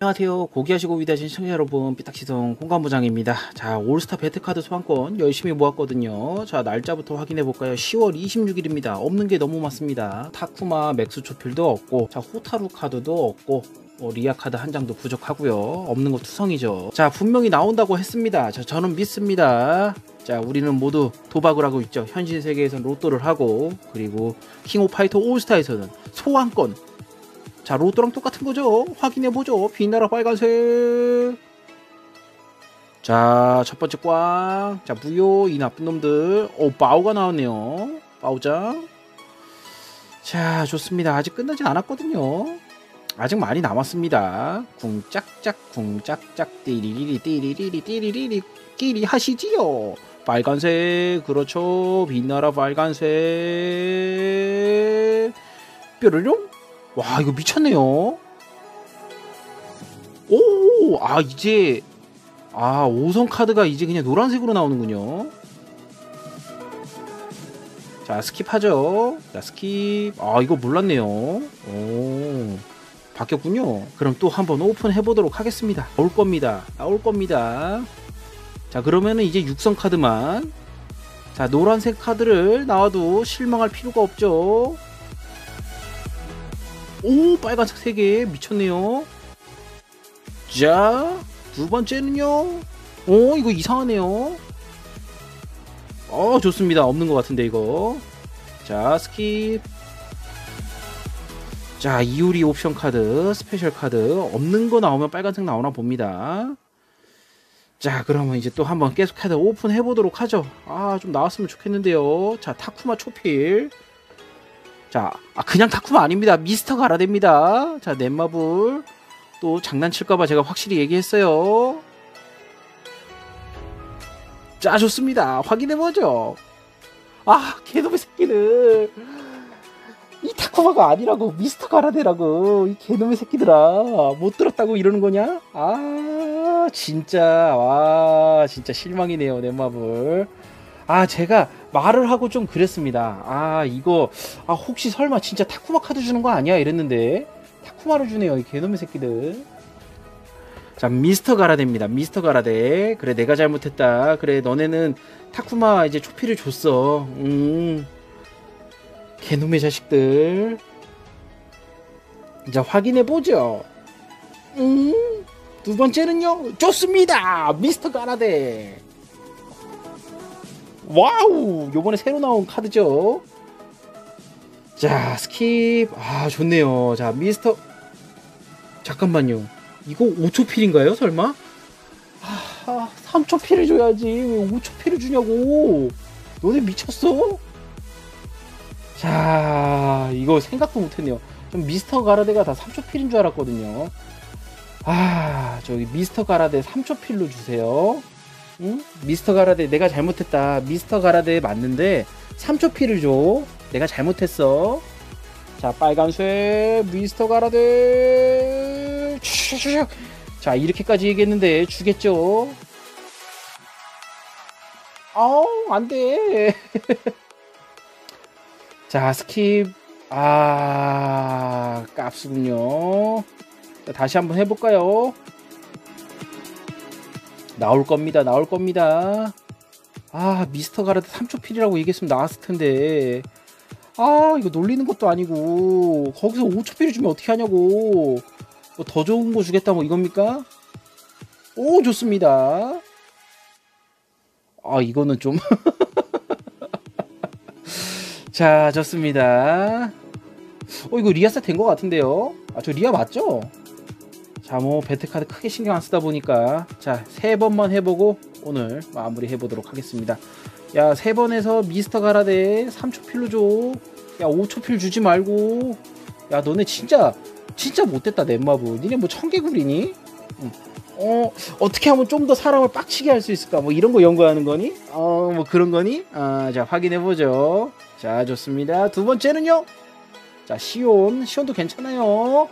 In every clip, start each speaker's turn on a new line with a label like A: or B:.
A: 안녕하세요. 고귀하시고 위대하신 시청자 여러분, 삐딱시성 공간부장입니다. 자, 올스타 배틀카드 소환권 열심히 모았거든요. 자, 날짜부터 확인해 볼까요? 10월 26일입니다. 없는 게 너무 많습니다. 타쿠마 max 초필도 없고, 자, 호타루 카드도 없고, 어, 리아 카드 한 장도 부족하고요. 없는 거 투성이죠. 자, 분명히 나온다고 했습니다. 자, 저는 믿습니다. 자, 우리는 모두 도박을 하고 있죠. 현실 세계에서는 로또를 하고, 그리고 킹 오브 파이터 올스타에서는 소환권 자 로또랑 똑같은 거죠. 확인해보죠. 빛나라 빨간색. 자 첫번째 꽝자 무효. 이 나쁜 놈들. 오 바우가 나왔네요. 바우장. 자 좋습니다. 아직 끝나지 않았거든요. 아직 많이 남았습니다. 궁짝짝 궁짝짝 띠리리리 띠리리리 띠리리리 끼리 하시지요. 빨간색. 그렇죠. 빛나라 빨간색. 뾰로롱 와 이거 미쳤네요. 오, 아 이제 아 5성 카드가 이제 그냥 노란색으로 나오는군요. 자 skip하죠. 자 skip. 아 이거 몰랐네요. 오 바뀌었군요. 그럼 또 한번 오픈 해 보도록 하겠습니다. 나올 겁니다. 나올 겁니다. 자 그러면은 이제 6성 카드만. 자 노란색 카드를 나와도 실망할 필요가 없죠. 오 빨간색 3개. 미쳤네요. 자 두번째는요. 오 이거 이상하네요. 어 좋습니다. 없는 것 같은데 이거. 자 skip. 자 이 유리 오성 카드 special 카드. 없는 거 나오면 빨간색 나오나 봅니다. 자 그러면 이제 또 한번 계속 카드 오픈 해 보도록 하죠. 아 좀 나왔으면 좋겠는데요. 자 타쿠마 초필 자, 아, 그냥 타쿠마 아닙니다. 미스터 가라 됩니다. 자, 넷마블. 또 장난칠까봐 제가 확실히 얘기했어요. 자, 좋습니다. 확인해보죠. 아, 개놈의 새끼들. 이 타쿠마가 아니라고, 미스터 가라데라고. 이 개놈의 새끼들아. 못 들었다고 이러는 거냐? 아, 진짜. 와, 진짜 실망이네요, 넷마블. 아 제가 말을 하고 좀 그랬습니다. 아 이거 아 혹시 설마 진짜 타쿠마 카드 주는 거 아니야? 이랬는데 타쿠마를 주네요 이 개놈의 새끼들. 자 미스터 가라데입니다. 미스터 가라데. 그래 내가 잘못했다. 그래 너네는 타쿠마 이제 초피를 줬어. 음. 개놈의 자식들. 자 확인해보죠. 음 두 번째는요 좋습니다. 미스터 가라데 와우 요번에 새로 나온 카드죠? 자 skip. 아 좋네요. 자 미스터 잠깐만요. 이거 5초 필인가요 설마? 아 3초 필을 줘야지. 왜 5초 필을 주냐고. 너네 미쳤어? 자 이거 생각도 못했네요. 좀 미스터 가라데가 다 3초 필인 줄 알았거든요. 아 저기 미스터 가라데 3초 필로 주세요 응? 미스터 가라데 내가 잘못했다. 미스터 가라데 맞는데 3초 필을 줘. 내가 잘못했어. 자, 빨간색 미스터 가라데. 자, 이렇게까지 얘기했는데 주겠죠? 아우, 안 돼. 자, skip. 아, 깝수군요. 자, 다시 한번 해볼까요? 나올 겁니다. 나올 겁니다. 아 미스터 가라드 3초 필이라고 얘기했으면 나왔을 텐데 아 이거 놀리는 것도 아니고 거기서 5초 필을 주면 어떻게 하냐고 뭐 더 좋은 거 주겠다 뭐 이겁니까? 오 좋습니다. 아 이거는 좀 자, 좋습니다. 어, 이거 리아스 된것 같은데요? 아, 저 리아 맞죠? 자, 뭐 배틀카드 크게 신경 안 쓰다 보니까 자, 세 번만 해보고 오늘 마무리 해보도록 하겠습니다. 야, 세 번에서 미스터 가라데 3초 필로 줘. 야, 5초 필 주지 말고. 야, 너네 진짜 진짜 못됐다 넷마블. 니네 뭐 청개구리니? 응. 어, 어떻게 하면 좀 더 사람을 빡치게 할 수 있을까? 뭐 이런 거 연구하는 거니? 어, 뭐 그런 거니? 아, 자, 확인해 보죠. 자, 좋습니다. 두 번째는요. 자, 시온. 시온도 괜찮아요.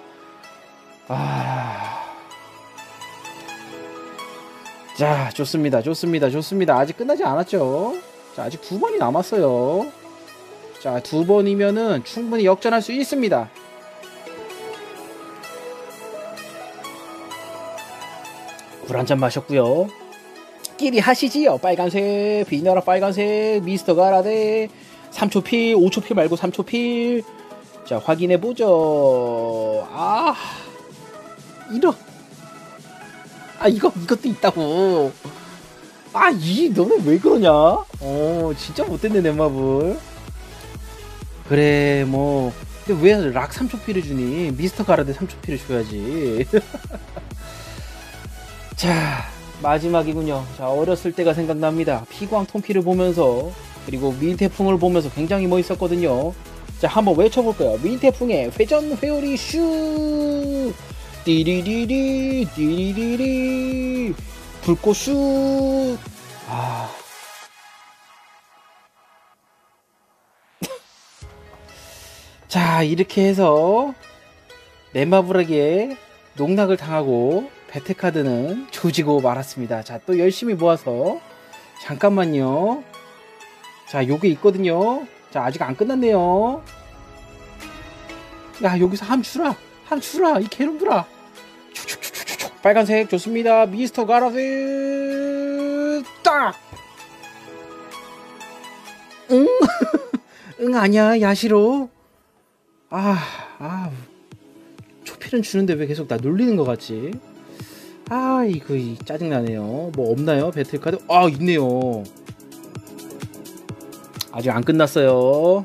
A: 아. 자, 좋습니다. 좋습니다. 좋습니다. 아직 끝나지 않았죠? 자, 아직 두 번이 남았어요. 자, 두 번이면은 충분히 역전할 수 있습니다. 물 한 잔 마셨고요. 끼리 하시지요. 빨간색, 비나라 빨간색, 미스터 가라데 3초 필, 5초 필 말고 3초 필. 자, 확인해 보죠. 아, 이런. 아, 이거 이것도 있다고. 아, 이 너네 왜 그러냐? 어, 진짜 못됐네 내 마블. 그래, 뭐. 근데 왜 락 3초 필을 주니? 미스터 가라데 3초 필을 줘야지. 자, 마지막이군요. 자, 어렸을 때가 생각납니다. 피광 톰피를 보면서 그리고 민태풍을 보면서 굉장히 멋있었거든요. 자, 한번 외쳐볼까요? 민태풍의 회전 회오리 슈! 띠리리리, 띠리리리, 불꽃 슈! 아. 자, 이렇게 해서 넷마블에게 농락을 당하고 배트카드는 조지고 말았습니다. 자, 또 열심히 모아서 잠깐만요. 자, 요게 있거든요. 자, 아직 안 끝났네요. 야, 여기서 함 주라. 함 주라. 이 개놈들아. 빨간색 좋습니다. 미스터 가라스 딱. 응? 응 아니야. 야시로. 아, 아. 초필은 주는데 왜 계속 나 놀리는 것 같지? 아 이거 이 짜증나네요 뭐 없나요 배틀카드 아 있네요 아직 안 끝났어요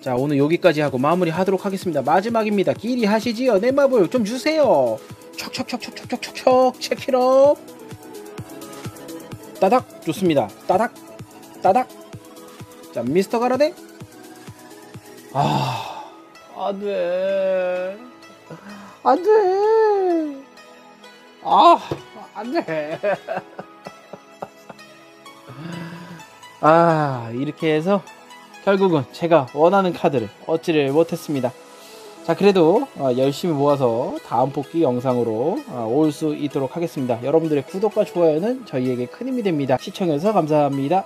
A: 자 오늘 여기까지 하고 마무리 하도록 하겠습니다. 마지막입니다. 길이 하시지요. 넷마블 좀 주세요. 척척척척척척척 체키럽 따닥. 좋습니다. 따닥. 따닥. 자 미스터 가라데. 아. 안돼. 안돼. 아, 안 돼. 아, 이렇게 해서 결국은 제가 원하는 카드를 얻지를 못했습니다. 자, 그래도 어, 열심히 모아서 다음 뽑기 영상으로 어, 올수 있도록 하겠습니다. 여러분들의 구독과 좋아요는 저희에게 큰 힘이 됩니다. 시청해주셔서 감사합니다.